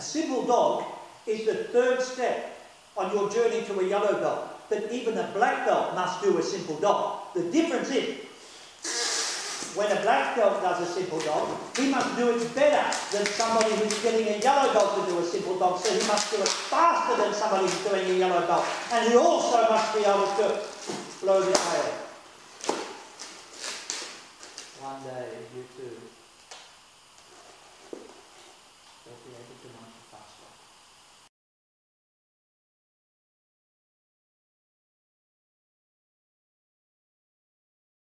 simple dog is the third step on your journey to a yellow belt. But even a black belt must do a simple dog. The difference is, when a black belt does a simple dog, he must do it better than somebody who's getting a yellow belt to do a simple dog. So he must do it faster than somebody who's doing a yellow belt. And he also must be able to blow the tail. One day, you too. mais fácil.